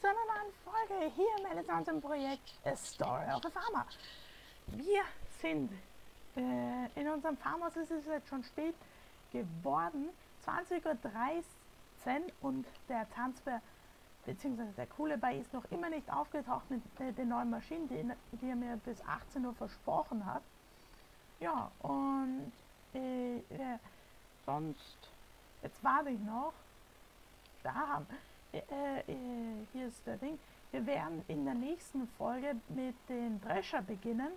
zu einer neuen Folge hier uns im Projekt A Story of a Farmer. Wir sind äh, in unserem Farmhaus, ist jetzt schon spät geworden, 20.13 Uhr und der Tanzbär beziehungsweise der Coole bei ist noch immer nicht aufgetaucht mit äh, den neuen Maschinen, die, die, er mir bis 18 Uhr versprochen hat. Ja, und äh, äh, sonst, jetzt warte ich noch. Da haben, äh, äh, hier ist der Ding. Wir werden in der nächsten Folge mit den Drescher beginnen.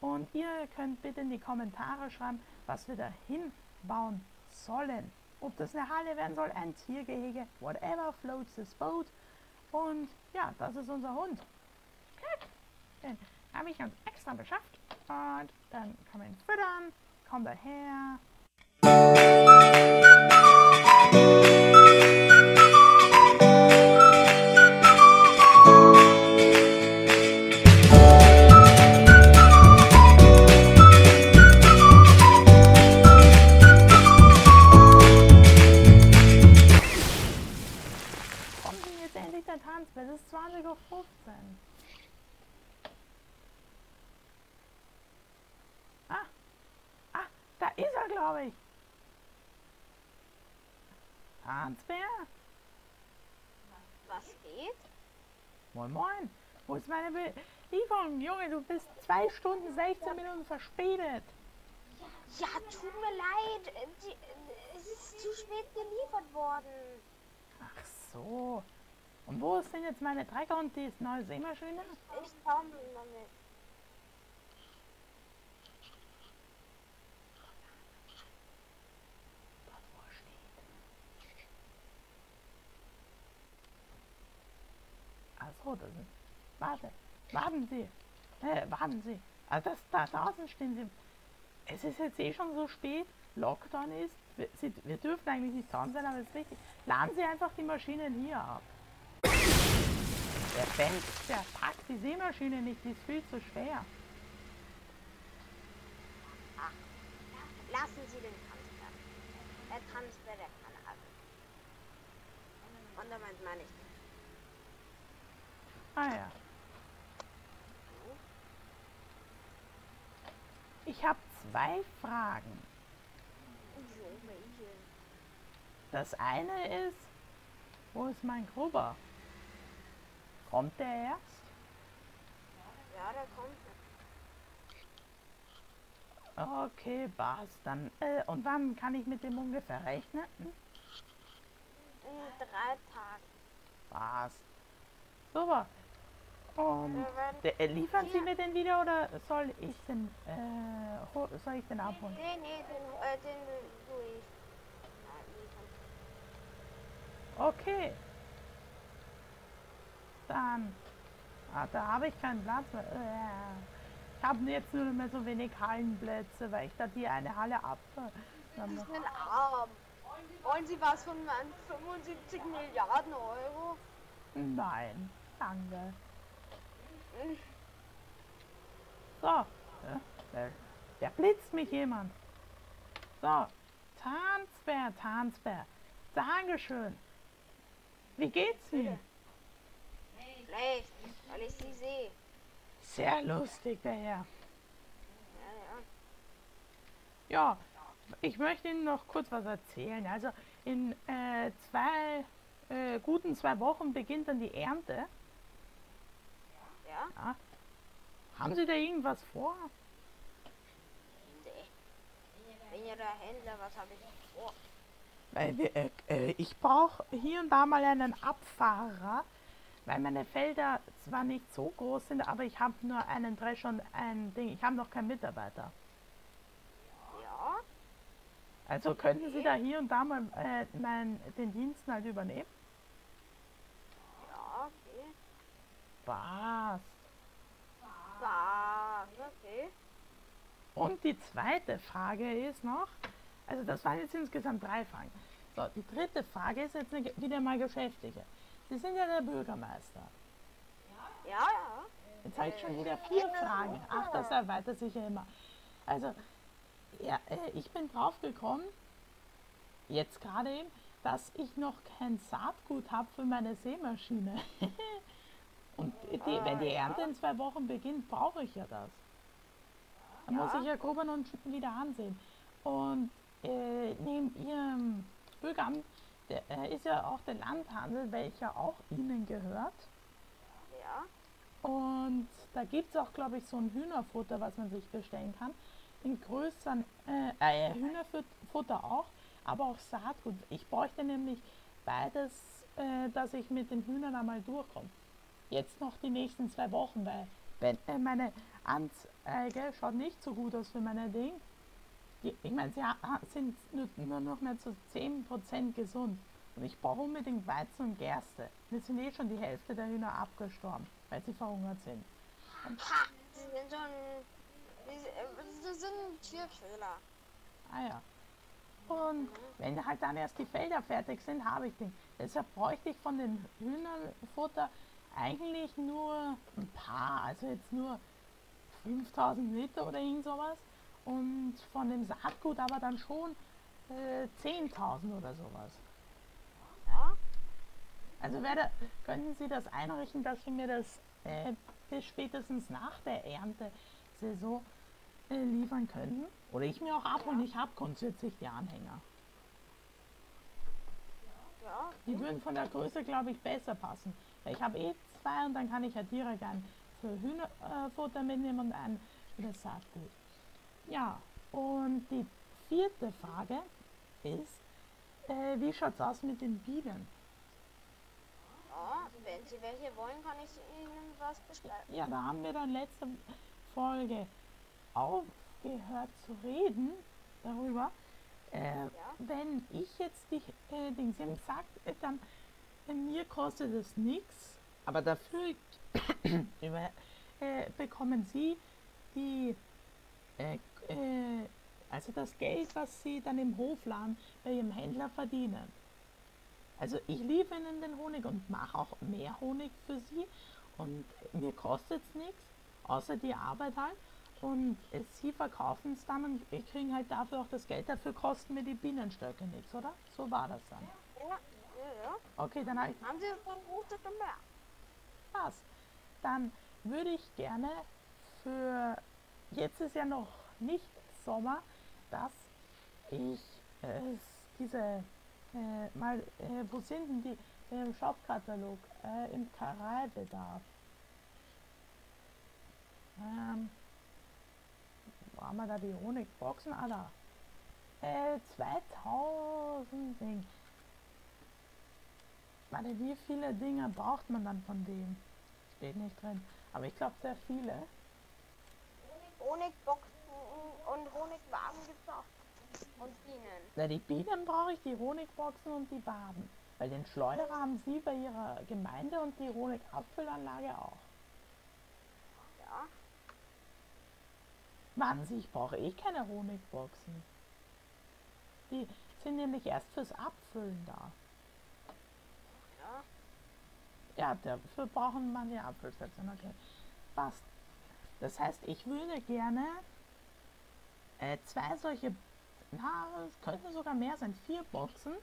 Und ihr könnt bitte in die Kommentare schreiben, was wir da hinbauen sollen. Ob das eine Halle werden soll, ein Tiergehege, whatever floats this boat. Und ja, das ist unser Hund. Den habe ich uns extra beschafft. Und dann kann man ihn füttern. Komm daher. Tanzbär? Was geht? Moin, moin. Wo ist meine Be Lieferung? Junge, du bist 2 Stunden 16 Minuten verspätet. Ja, tut mir leid. es ist zu spät geliefert worden. Ach so. Und wo ist denn jetzt meine Trecker und die neue Sämaschine? Ich komme damit. Dort, wo er steht. Ach das ist... Warte, warten Sie. Äh, warten Sie. Also das, da draußen stehen Sie. Es ist jetzt eh schon so spät. Lockdown ist. Wir, Sie, wir dürfen eigentlich nicht dran sein, aber es ist wichtig. Laden Sie einfach die Maschinen hier ab. Der Ben, der packt die Sämaschine nicht, die ist viel zu schwer. Lassen Sie den Tanzbär. Der Tanzbär, der kann alles. Und damit meine ich dich. Ah ja. Ich habe zwei Fragen. Das eine ist, wo ist mein Grubber? Kommt der erst? Ja, der kommt. Okay, was dann? Äh, und wann kann ich mit dem ungefähr rechnen? Hm? In drei Tagen. Was? Super. Und der, äh, liefern Sie mir den wieder oder soll ich den, äh, soll ich den abholen? Nee, nee, den, äh, den ich. Liefern. Okay. Dann. Ah, da habe ich keinen Platz mehr. Äh, Ich habe jetzt nur mehr so wenig Hallenplätze, weil ich da die eine Halle ab. Dann noch- Ich bin arm. Wollen Sie was von meinen 75 Milliarden Euro? Nein, danke. So. Ja, der, der blitzt mich jemand. So. Tanzbär, Tanzbär. Dankeschön. Wie geht's Ihnen? Schlecht, weil ich sie sehe. Sehr lustig, der Herr. Ja, ja. Ja, ich möchte Ihnen noch kurz was erzählen. Also in äh, zwei, äh, guten zwei Wochen beginnt dann die Ernte. Ja? Ja. Haben Sie da irgendwas vor? Nee. Bin ja der Händler, was habe ich vor? Weil wir, äh, äh, ich brauche hier und da mal einen Abfahrer, weil meine Felder zwar nicht so groß sind, aber ich habe nur einen Drescher und ein Ding. Ich habe noch keinen Mitarbeiter. Ja? Also könnten Sie da hier und da mal äh, mein, den Dienst halt übernehmen? Ja, okay. Was? Okay. Und die zweite Frage ist noch, also das waren jetzt insgesamt drei Fragen. So, die dritte Frage ist jetzt eine, wieder mal geschäftliche. Sie sind ja der Bürgermeister. Ja, ja. Jetzt habe ich schon wieder vier Fragen. Ach, das erweitert sich ja immer. Also, ja, äh, ich bin drauf gekommen, jetzt gerade eben, dass ich noch kein Saatgut habe für meine Sämaschine. Und die, wenn die Ernte in zwei Wochen beginnt, brauche ich ja das. Dann muss Ja. ich ja Gruben und wieder ansehen. Und äh, neben ihrem Bürgeramt der, äh, ist ja auch der Landhandel, welcher auch ihnen gehört. Ja. Und da gibt es auch, glaube ich, so ein Hühnerfutter, was man sich bestellen kann. In größeren, äh, äh, Hühnerfutter auch, aber auch Saatgut. Ich bräuchte nämlich beides, äh, dass ich mit den Hühnern einmal durchkomme. Jetzt noch die nächsten zwei Wochen, weil wenn, äh, meine Anzeige schaut nicht so gut aus für meine Ding. Die, ich meine, sie sind nur, nur noch mehr zu 10% gesund. Und ich brauche unbedingt Weizen und Gerste. Jetzt sind eh schon die Hälfte der Hühner abgestorben, weil sie verhungert sind. Ha! Die sind schon. Die, si- äh, sind Tierquäler. Ah ja. Und wenn halt dann erst die Felder fertig sind, habe ich den. Deshalb bräuchte ich von den Hühnerfutter eigentlich nur ein paar, also jetzt nur 5000 Liter oder irgend sowas. Und von dem Saatgut aber dann schon äh, 10.000 oder sowas. Ja. Also werde, könnten Sie das einrichten, dass Sie mir das äh, bis spätestens nach der Erntesaison äh, liefern können? Oder ich mir auch abholen, ich habe grundsätzlich die Anhänger. Ja. Die würden von der Größe, glaube ich, besser passen. Weil ich habe eh zwei und dann kann ich ja direkt einen für Hühnerfutter mitnehmen und einen für das Saatgut. Ja, und die vierte Frage ist, äh, wie schaut es aus mit den Bienen? ja. Wenn Sie welche wollen, kann ich Ihnen was bestellen. Ja, da haben wir dann letzte Folge aufgehört zu reden darüber. Äh, Wenn ich jetzt die äh, Sie haben gesagt, äh, dann äh, mir kostet es nichts, aber dafür über, äh, bekommen Sie die, äh, äh, also das Geld, was Sie dann im Hofladen bei Ihrem Händler verdienen. Also ich liefere Ihnen den Honig und mache auch mehr Honig für Sie und mir kostet es nichts, außer die Arbeit halt. Und äh, Sie verkaufen es dann und ich kriege halt dafür auch das Geld. Dafür kosten mir die Bienenstöcke nichts, oder? So war das dann. Ja. Ja, ja. Okay, dann habe ich Haben Sie von Route gemerkt? Spaß. Dann würde ich gerne für, jetzt ist ja noch nicht Sommer, dass ich äh, diese, äh, mal, äh, wo sind denn die, im Shopkatalog, äh, im Kareibedarf. Ähm, wo haben wir da die Honigboxen? Da. Äh, 2000 Ding. Warte, wie viele Dinge braucht man dann von dem? Steht nicht drin. Aber ich glaube sehr viele. Honigboxen und Honigwaben gibt es auch. Und Bienen. Na, die Bienen brauche ich, die Honigboxen und die Waben. Weil den Schleuderer haben sie bei ihrer Gemeinde und die Honigabfüllanlage auch. Ja. Warten Sie, ich brauche eh keine Honigboxen. Die sind nämlich erst fürs Abfüllen da. Ja. Ja, dafür brauchen man die Abfüllstation. Okay, passt. Das heißt, ich würde gerne äh, zwei solche, na, es könnten sogar mehr sein, vier Boxen.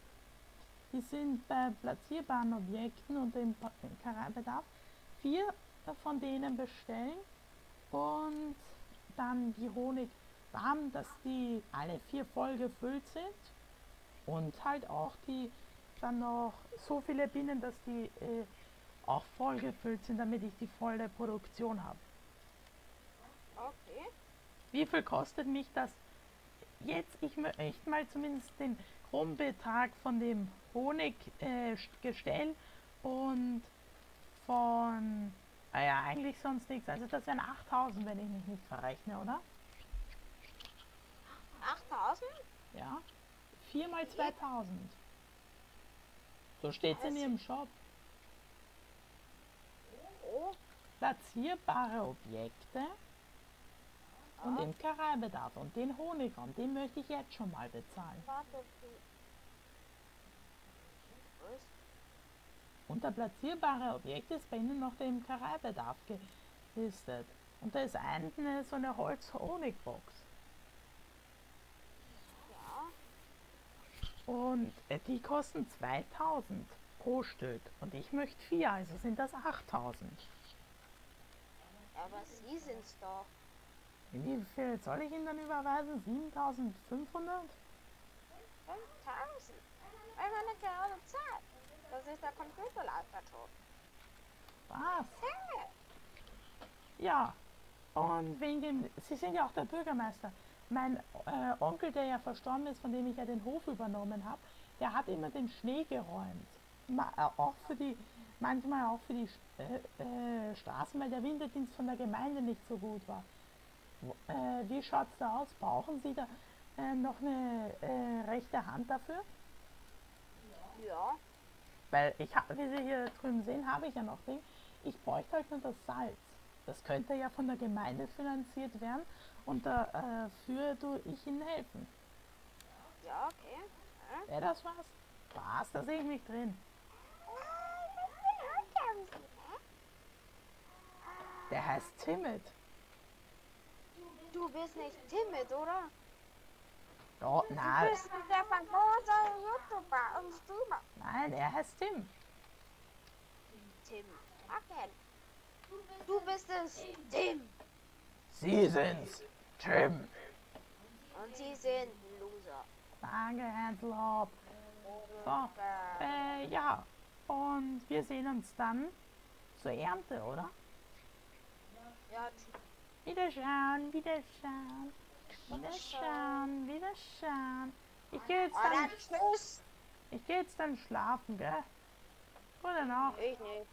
Die sind bei platzierbaren Objekten und im Kareibedarf. Vier von denen bestellen und dann die Honigwaben, dass die alle vier voll gefüllt sind und halt auch die dann noch so viele Bienen, dass die äh, auch voll gefüllt sind, damit ich die volle Produktion habe. Okay. Wie viel kostet mich das jetzt? Ich möchte mal zumindest den Grundbetrag von dem Honiggestell äh, und von, naja, eigentlich sonst nichts. Also das wären 8000, wenn ich mich nicht verrechne, oder? 8000? Ja. 4 mal 2000. So steht es in ihrem Shop. Oh. Platzierbare Objekte und Ja. Imkereibedarf. Und den Honigraum, den möchte ich jetzt schon mal bezahlen. Warte. Was? Unter platzierbare Objekte ist bei Ihnen noch der Imkereibedarf gelistet. Und da ist eine so eine Holz-Honigbox. Ja. Und äh, die kosten 2000 pro Stück. Und ich möchte vier, also sind das 8000. Aber Sie sind's doch. Wie viel soll ich Ihnen dann überweisen? 7500? 5000. Weil meine gerade Zeit. Ist der Computer lauter tot. Was? Ja. Und wegen dem, Sie sind ja auch der Bürgermeister. Mein äh, Onkel, der ja verstorben ist, von dem ich ja den Hof übernommen habe, der hat immer den Schnee geräumt. Ma, äh, auch für die, manchmal auch für die äh, äh, Straßen, weil der Winterdienst von der Gemeinde nicht so gut war. Äh, wie schaut's da aus? Brauchen Sie da äh, noch eine rechte Hand dafür? Ja. Weil ich habe, wie Sie hier drüben sehen, habe ich ja noch Ding. Ich bräuchte halt nur das Salz. Das könnte ja von der Gemeinde finanziert werden und dafür tue ich Ihnen helfen. Ja, okay. Ja. Wäre das was? Was? Da sehe ich mich drin. Der heißt Timid. Du bist nicht timid, oder? Du nein, bist der famose YouTuber und Streamer. nein, er heißt Tim. Tim. Okay. Du bist es, Tim. Sie sind's, Tim. Und sie sind Loser. Danke, Handlob. So, äh, ja. Und wir sehen uns dann zur Ernte, oder? Ja, Wiederschauen, wiederschauen, wieder schauen, wieder schauen. Ich gehe jetzt dann. Ich gehe jetzt dann schlafen, gell? Oder noch? Ich nicht.